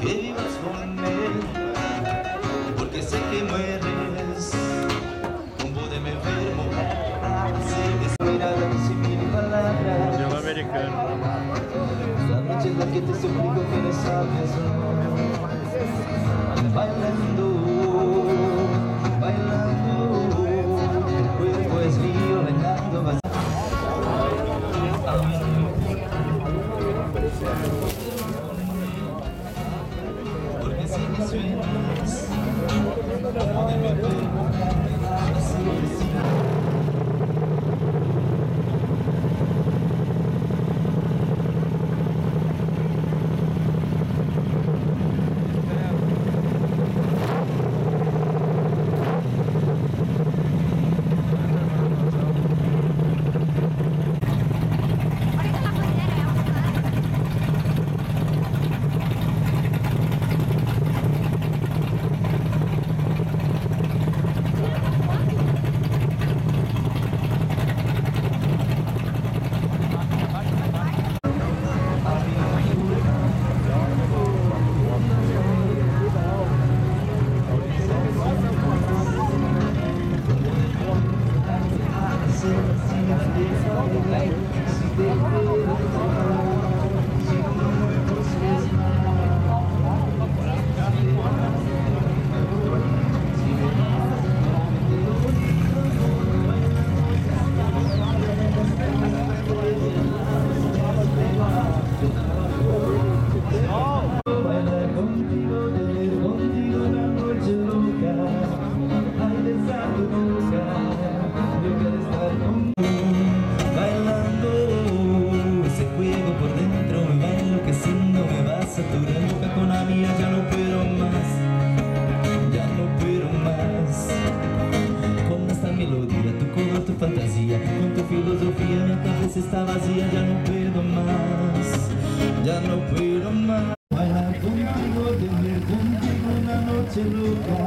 que vivas con él, porque sé que mueres un de me enfermo, sé que miradas y mil palabras. Yo americano. La noche en la que te suplico que no sabes, bailando.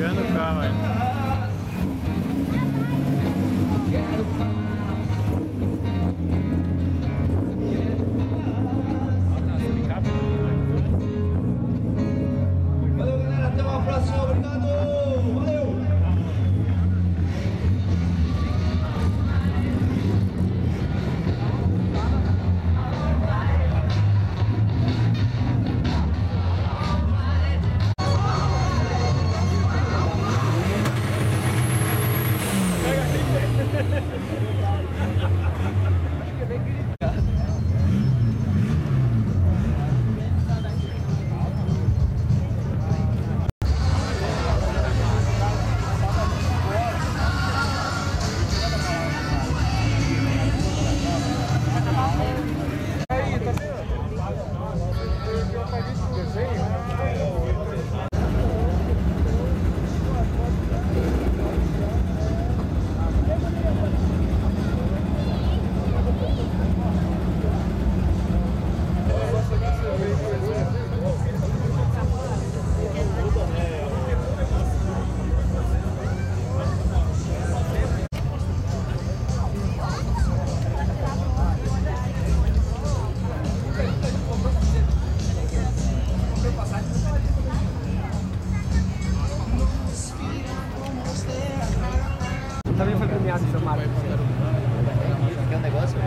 Chegando cá, mano. Também foi premiado em São Marcos. é um negócio?